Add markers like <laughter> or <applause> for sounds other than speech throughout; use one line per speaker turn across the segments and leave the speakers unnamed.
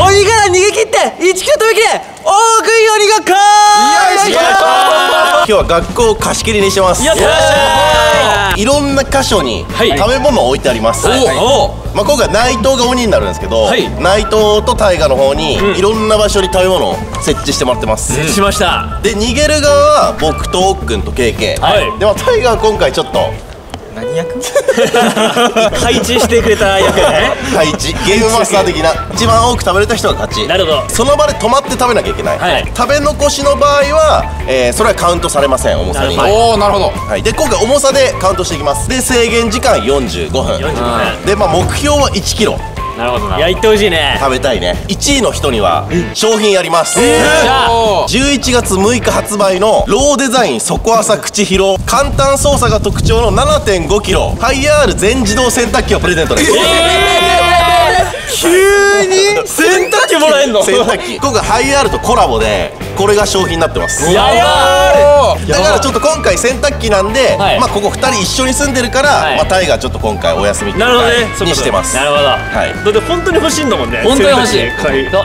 鬼から逃げ切って1キロ飛び切れ大食い鬼がかー
よいしょ
今日は学校を貸し切りにしてます。
やったー。
いろんな箇所に
はい。
食べ物を置いてあります、
お
まあ、今回内藤が鬼になるんですけど、
はい。
内藤と大河の方にいろんな場所に食べ物を設置してもらってます、
しました。
で逃げる側は僕と奥君と KK、
はい。
でも大河は今回ちょっと
何役？<laughs>
配置してくれた役ね。
配置。ゲームマスター的な一番多く食べれた人が勝ち。
なるほど。
その場で止まって食べなきゃいけない、
はい。
食べ残しの場合は、えーそれはカウントされません重さに。
おおなるほど。
はい、で今回重さでカウントしていきます。で制限時間45分。
45分。
で、まあ、目標は1キロ
なるほどな。いや行ってほしいね。
食べたいね。1位の人には商品やります、
じゃあ。
おー
11月6日発売のローデザイン底浅口広簡単操作が特徴の 7.5kg ハイアール全自動洗濯機をプレゼントです。<laughs>
急に？洗濯機もらえんの？
洗濯機。今回ハイアールとコラボでこれが商品になってます。
やば
おー
だからちょっと今回洗濯機なんで、
はい。
まあここ2人一緒に住んでるから、
はい。
まあタイがちょっと今回お休み
なるほどね。
にしてます。
なるほど。
はい。
だって本当に欲しいんだもんね。
本当に欲しい。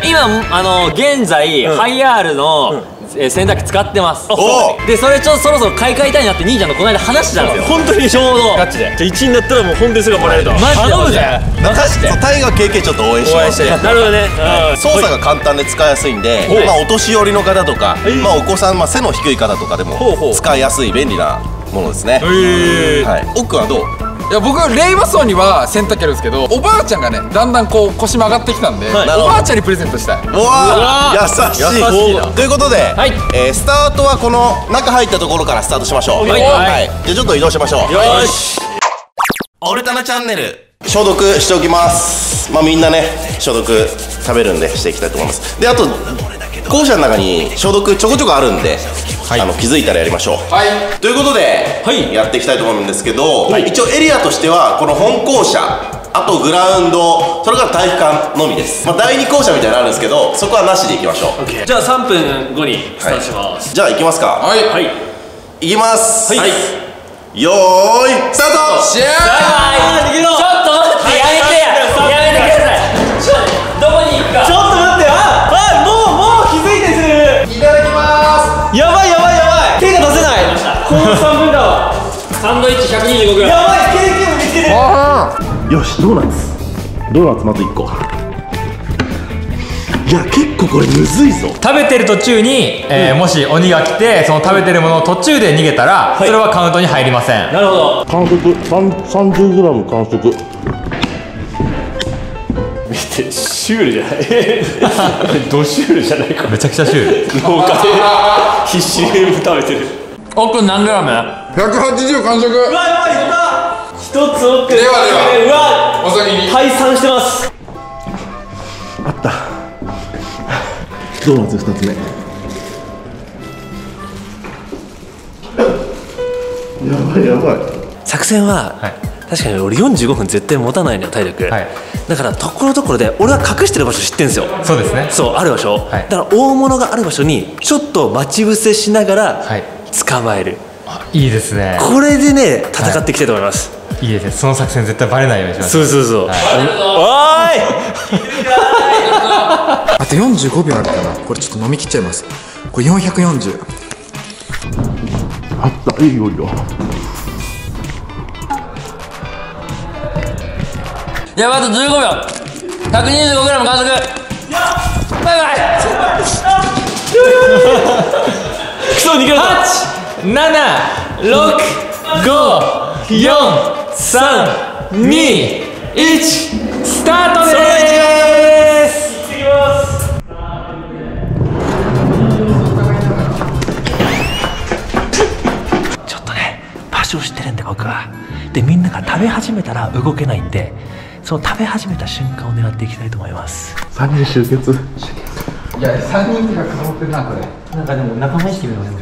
今あの現在、ハイアールの、えー洗濯機使ってます。
お
でそれちょっとそろそろ買い替えたいなって兄ちゃんとこの間話してたんですよ。
本当に
ちょう。ど
ガチで。じゃあ1位になったらもう本当にそれがもらえると。
マジで。
頼むぜ。
任して
そうタイが経験ちょっと応援してます
なるほどね。うん。
操作が簡単で使いやすいんで、まあ、お年寄りの方とか、まあ、お子さん、まあ、背の低い方とかでも使いやすい便利なものですね、
へえ
はい、奥はどう？
いや僕レイバソンには洗濯機あるんですけどおばあちゃんがねだんだんこう腰も上がってきたんで、
はい。
おばあちゃんにプレゼントしたい。う
わー優しい。
優しいな。
ということで、
はい。
えースタートはこの中入ったところからスタートしましょう。
はい。
はい、じゃあちょっと移動しましょう。
よし。
オルタナチャンネル。消毒しておきます。まあみんなね消毒食べるんでしていきたいと思います。であと校舎の中に消毒ちょこちょこあるんで、あの気づいたらやりましょう。
はい。
ということで、
はい。
やっていきたいと思うんですけど、一応エリアとしてはこの本校舎あとグラウンドそれから体育館のみです、まあ、第二校舎みたいなのあるんですけどそこはなしでいきましょう。
じゃあ3分後にスタートします。
じゃあ行きますか。
はい。
はい。
いきます。
はい。
よーいスタート
ドイッチ 125g
やばいケーキも見つけてる。
よしドーナツ。ドーナツまず1個。いや結構これむずいぞ。
食べてる途中に、えーもし鬼が来てその食べてるものを途中で逃げたら、それはカウントに入りません。
なるほど。
完食 30g 完食
見てシュールじゃない。<laughs> ドシュールじゃないこれ
めちゃくちゃシュール。<laughs>
廊下で必死に食べてる。
奥何グラム？
す180完食。
うわやばいやった。一つ奥
ではで
うわ
お先に。
退散してます。
ドーナツ2つ目。やばいやばい。
作戦は、
はい。
確かに俺45分絶対持たないのよ体力、
はい。
だからところどころで俺は隠してる場所知ってるんですよ。
そうですね。
そうある場所、
はい。
だから大物がある場所にちょっと待ち伏せしながら
はい。
捕まえる、
いいですね。
これでね戦っていきたいと思います、
い。いですね。その作戦絶対バレないようにします。
そうそうそう、おーい！<laughs>
あと45秒あるかな。これちょっと飲み切っちゃいます。これ440
あったいいよいいよ。
やばいあと15秒。125g 完食。バイバイ。
クソ逃げろ
7654321スタートです。
ちょっとね場所を知ってるんで僕は。でみんなが食べ始めたら動けないんでその食べ始めた瞬間を狙っていきたいと思います。
3人集結？
いや3人が固まってるなこれ。
なんかでも仲間意識みたいな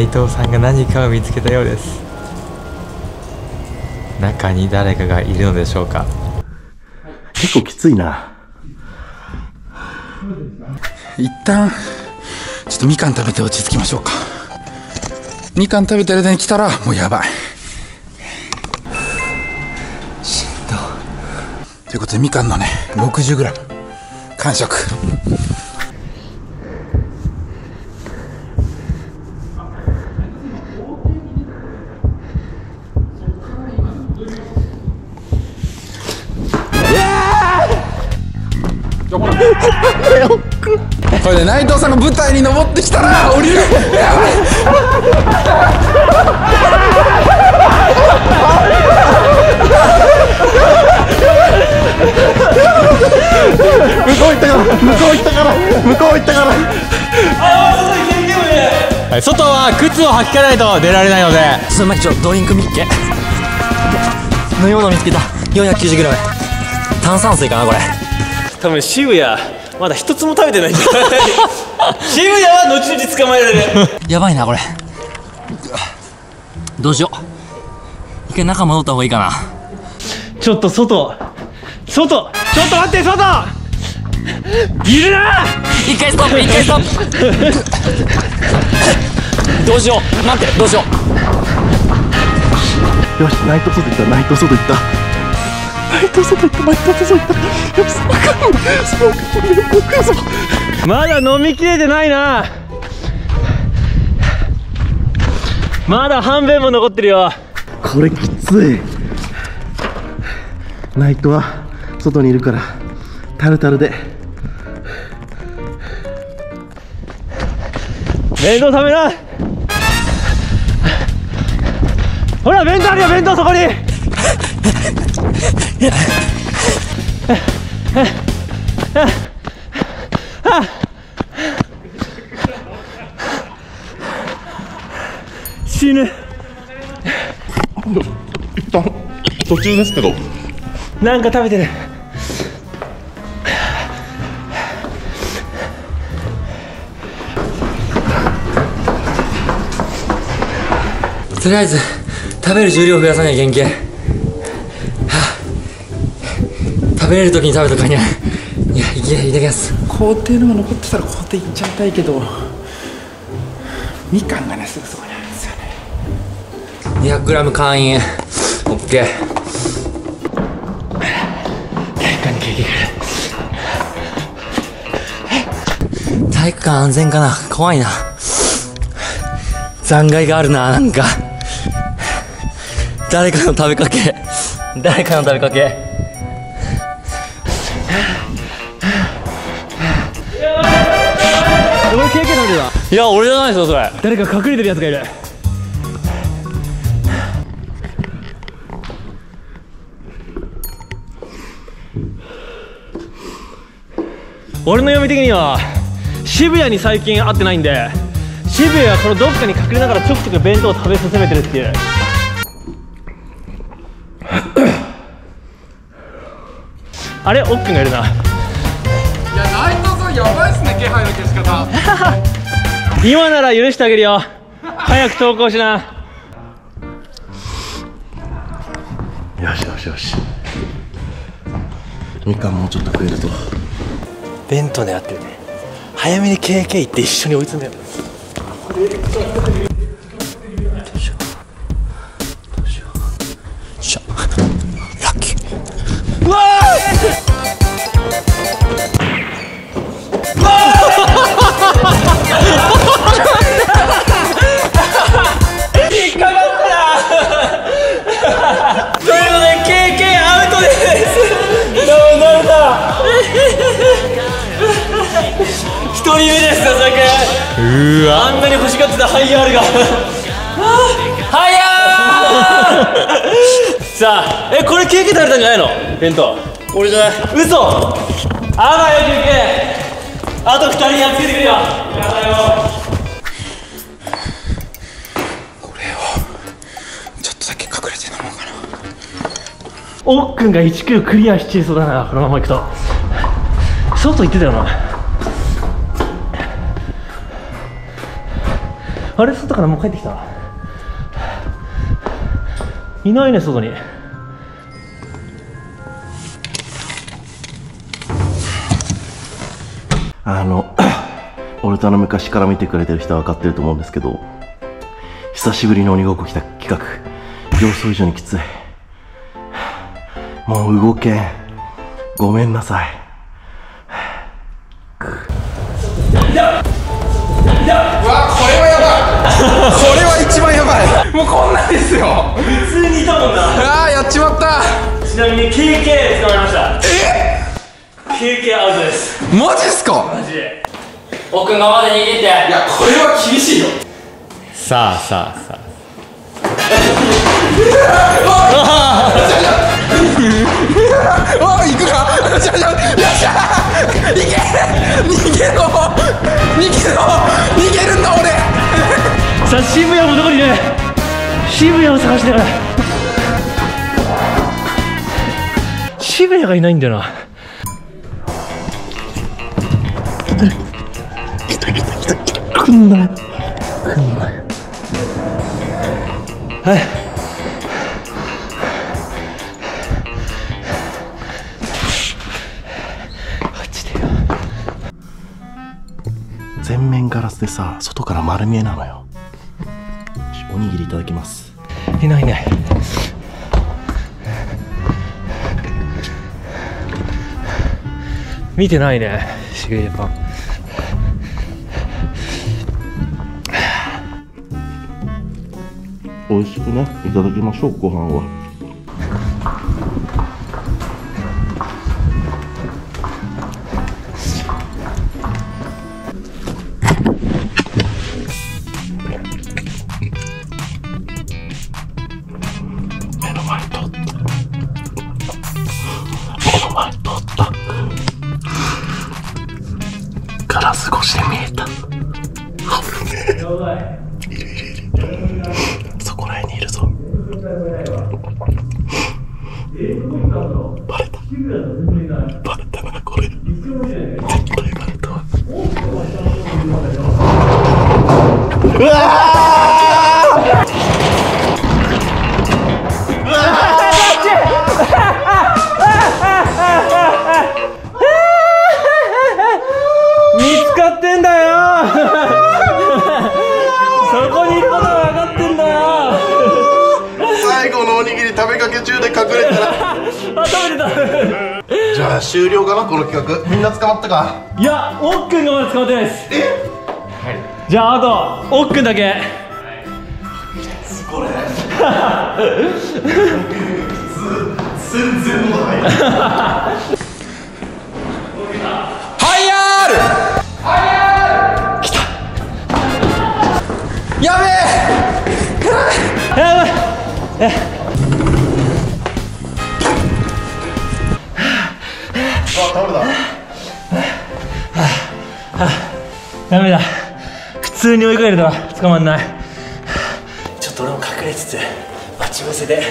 な早く
内藤さんが何かを見つけたようです。中に誰かがいるのでしょうか。
結構きついな。
一旦ちょっとみかん食べて落ち着きましょうか。みかん食べてる間に来たらもうやばい。しんど。ということでみかんのね 60g 完食藤さんが舞台に登ってきたら降りる。やばい
はい外は靴を履き替え。ないと出られないので
その前にちょドリンクミッケ飲み物見つけた 490g 炭酸水かなこれ
多分渋谷まだ一つも食べてないんじゃない渋谷は後々捕まえられる。
やばいなこれ。どうしよう。一回中戻った方がいいかな。
ちょっと外。外。ちょっと待って外。いるな
一回ストップ一回ストップ。どうしよう。待ってどうしよう。
よしナイト外行ったナイト外行ったナイト外行ったナイト外行ったよしあかんそうかこれこれぞ
まだ飲みきれてないな。まだ半分も残ってるよ。
これきつい。ナイトは外にいるからタルタルで。
弁当食べな。ほら弁当あるよ弁当そこに死ぬ。
途中ですけど。
なんか食べてる。
とりあえず食べる重量を増やさなきゃいけんけ、はあ食べれる時に食べとかにはい。<laughs> やいけいただきます。
工程のが残ってたら工程行っちゃいたいけどみかんがねすぐそこにあるんですよね。
200g 会員。OK 体育館安全かな？怖いな。残骸があるななんか。誰かの食べかけ。誰かの食べかけいや俺じゃないですよそれ。
誰か隠れてるやつがいる。俺の読み的には渋谷に最近会ってないんで渋谷はこのどっかに隠れながらちょくちょく弁当を食べ進めてるっていう。<coughs> あれ奥君がいるな。い
や内藤さんやばいっすね気配の消し方 <laughs>
今なら許してあげるよ。早く投稿しな。
よしよしよし。みかんもうちょっと食えると。
弁当狙ってるね。早めに KK 行って一緒に追い詰めようさあえこれケーキ食べたんじゃないの？弁当俺じゃない。嘘。あばよケーキあと二人やっつけてくれよ。やだよ。
ちょっとだけ隠れて飲もうかな。
おっくんが1キロクリアしちゃいそうだなこのままいくと。外行ってたよなあれ外からもう帰ってきたいないね外に
あの、オルタの昔から見てくれてる人は分かってると思うんですけど、久しぶりに鬼ごっこ来た企画、予想以上にきつい。もう動けん。ごめんなさい。
うわこれは一番やばい。もうこんなんですよ。
普通にいたもんな。
ああやっちまった。
ちなみに KK 捕まりました。え？KK アウトです。
マジっすか？
マジで。
奥側まで逃げて。
いやこれは厳しいよ。
さあさあさあ。
おい行くかよっしゃよっしゃよっしゃ逃げ逃げろ！逃げろ
渋谷もどこにいる渋谷を探してから。渋谷がいないんだよな。来んな来んなはい。こっちでよ。
全面ガラスでさ、外から丸見えなのよ。おにぎりいただきます。
いないね見てないねしげパン
美味しくね、いただきましょう、ご飯は。いるい
あ食べてた。
じゃあ終了かな、この企画。みんな捕まったか？
いやおっくんがまだ捕まってないです。じゃああとおっくんだけ。
ハイヤール！ハイヤール！来た！やべえ！
やばい！
あ、倒れた。
ダメだ。普通に追いかけるとは捕まんない。ちょっと俺も隠れつつ待ち伏せで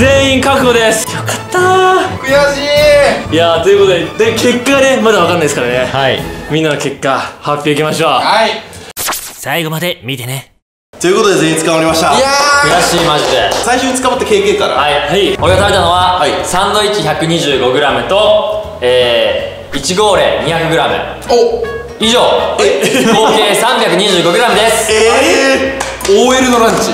全員確保です。よかった。
悔しい。
いやーということでで結果がねまだわかんないですからね。
はい。
みんなの結果発表いきましょう。
はい。
最後まで見てね。
ということで全員捕まりました。
いや
悔しいマジで。
最初に捕まった KK から、
はい、
はい。
俺が食べたのは、
はい。
サンドイッチ 125g と、えー、1号レ 200g
ーお。
以上。合計 325g です。
ええ
OL のランチ。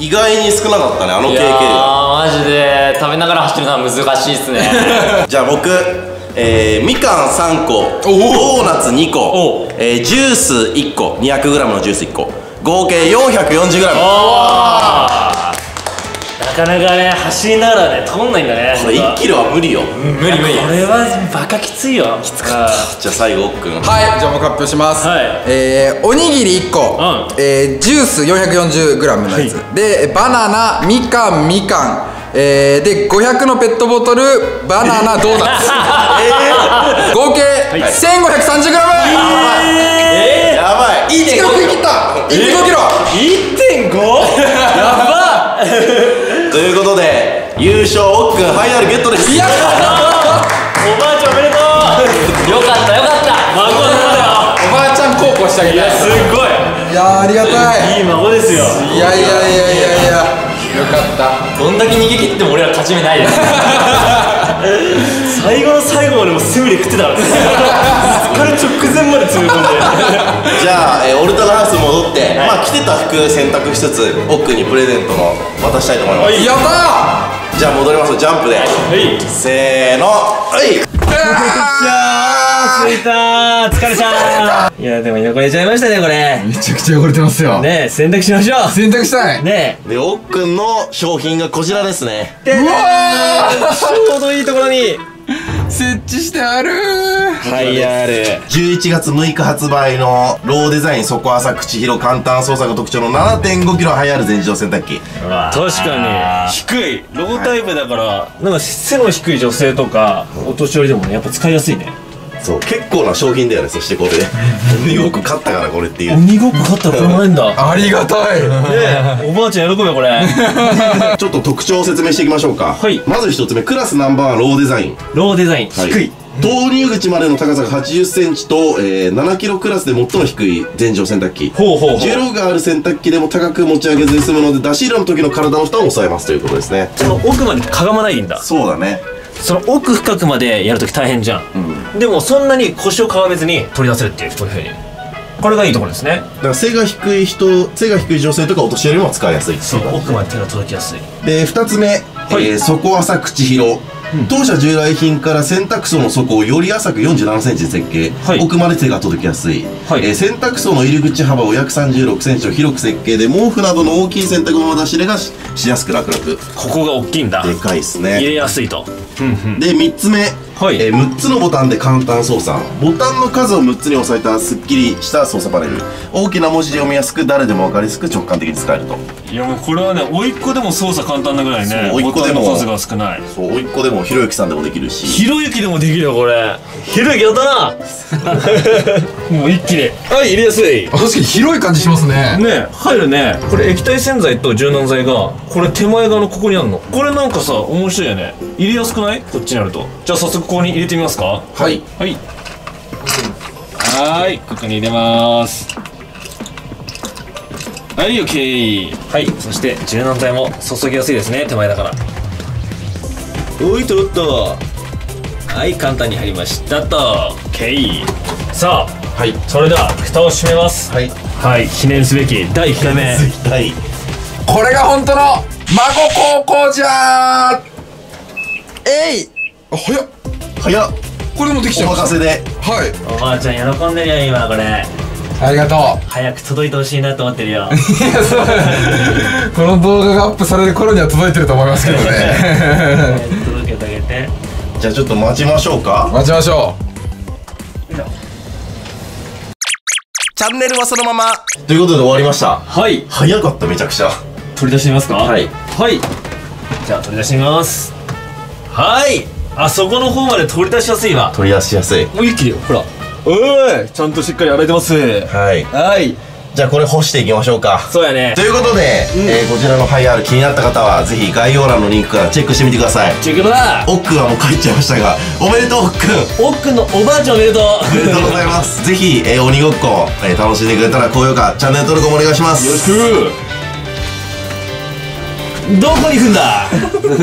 <laughs>
意外に少なかったねあの経
いや
験
ーマジで食べながら走るのは難しいっすね。<laughs>
じゃあ僕えー、みかん3個ドーナツ2個、えー、ジュース1個 200g のジュース1個合計 440g
なかなかね走りながらね通んないんだね
これ1キロは無理よ、
無理無理。
これはバカきついよ。きつかっ
じゃあ最後奥くん。
はいじゃあ僕発表します。
はい。
えー、おにぎり1個、
うん。
えー、ジュース 440g のやつ、でバナナみかんみかん。えー、で500のペットボトルバナナドーナツ。<laughs> 合計 1530g、
やばい。
1キロ食い切った。1.5キロ。
1.5? <laughs> やば
ということで優勝奥くんハイアールゲットです。
やっ
おばあちゃんおめでとう。
よかったよかった。
孫だよ。
おばあちゃん孝行してあげたい。
すっごい。
いやーありがたい。
いい孫ですよ。
いやいやいやいやいや。よかった。
どんだけ逃げ切っても俺ら勝ち目ないです <laughs>
最後の最後までもうセミで食ってたからね。疲れ直前まで詰め込んで
じゃあ、えーオルタナハウス戻って、まあ着てた服選択しつつ奥にプレゼントの渡したいと思います。
やった
じゃあ戻ります。ジャンプで。
はい。
せーの。はい <laughs>
いやー着いたー。疲れたー。いやでも汚れちゃいましたねこれ。
めちゃくちゃ汚れてますよ。
ねえ洗濯しましょう。
洗濯したい。
ね
で奥くんの商品がこちらですね。
えうわちょうどいいところに
設置してある
はいやる。
11月6日発売のローデザイン底浅口広簡単操作が特徴の 7.5kg ハイアール全自動洗濯機。
確かに。低い。ロータイプだからなんか背の低い女性とかお年寄りでもねやっぱ使いやすいね
そう結構な商品だよねそしてこれで。<laughs> 鬼ごっこ勝ったからこれっていう。
鬼ごっこ買ったらこれもらえんだ。ね <laughs>
ありがたい。
えおばあちゃん喜ぶよこれ。<laughs>
ちょっっと特徴を説明していきましょうか。
はい。
まず一つ目クラスナンバーワンローデザイン。
ローデザイン。
はい。
低い。
投入口までの高さが80センチと、えー、7キロクラスで最も低い全自動洗濯機。
ほうほうほう。
重量がある洗濯機でも高く持ち上げずに済むので出し入れの時の体の負担を抑えますということですね。
その奥までかがまないんだ。
そうだね
その奥深くまでやるとき大変じゃん、でもそんなに腰をかがめずに取り出せるっていうこういうふうに。これがいいところですね。
だから背が低い人背が低い女性とかお年寄りも使いやすいっていう。
奥まで手が届きやすい。
で2つ目、えー底浅口広当社従来品から洗濯槽の底をより浅く4 7センチで設計、
はい。
奥まで手が届きやすい、
はい。
えー洗濯槽の入り口幅を約3 6センチと広く設計で毛布などの大きい洗濯物の出し入れがししやすく楽々。
ここが大きいんだ。
でかいっすね。
入れやすいと。
で3つ目、
はい。
えー6つのボタンで簡単操作。ボタンの数を6つに抑えたすっきりした操作パネル。大きな文字で読みやすく誰でも分かりやすく直感的に使えると。
いやもうこれはね甥っ子でも操作簡単なぐらいね
そう甥っ子でも。
ボタンの数が少ない。
そう甥っ子でもひろゆきさんでもできるし。
ひろゆきでもできるよこれ。ひろゆきやったな。<laughs> もう一気に。はい入れやすい。
確かに広い感じしますね。
ね入るね。これ液体洗剤と柔軟剤がこれ手前側のここにあるの。これなんかさ面白いよね。入れやすくない？こっちにあると。じゃあ早速ここに入れてみますか？
はい。
はい。はーい。ここに入れます。はいオッケーはい。そして柔軟剤も注ぎやすいですね。手前だから。おいとろっとはい簡単に入りましたと。オッケーさあ
はい。
それでは蓋を閉めます。
はい。
はい記念すべき。第1回目。
はい
これが本当の孫高校じゃーえい。あ早っ
早っ
これでもできちゃ
お
いまし
任せで。
たはい。
おばあちゃん喜んでるよ今これ。
ありがとう。
早く届いてほしいなと思ってるよ。<laughs>
いやそうこの動画がアップされる頃には届いてると思いますけどね。
届けてあげて
じゃあちょっと待ちましょうか。
待ちましょ
チャンネルはそのまま。ということで終わりました。
はい。
早かっためちゃくちゃ。
取り出してみますか？
はい。
はい。じゃあ取り出してみます。はいあそこの方まで取り出しやすいわ。
取り出しやすい。
もう一気にほら。おいちゃんとしっかり洗えてます
はい。
はい。
じゃあこれ干していきましょうか。
そうやね。
ということで、えーこちらのハイアール気になった方はぜひ概要欄のリンクからチェックしてみてください。
チェックだ。
奥はもう帰っちゃいましたがおめでとう奥くん。
奥のおばあちゃんおめでとう。
おめでとうございます。<laughs> ぜひ、えー鬼ごっこ、えー楽しんでくれたら高評価チャンネル登録もお願いします。
よろしくどこに行くんだ？<laughs>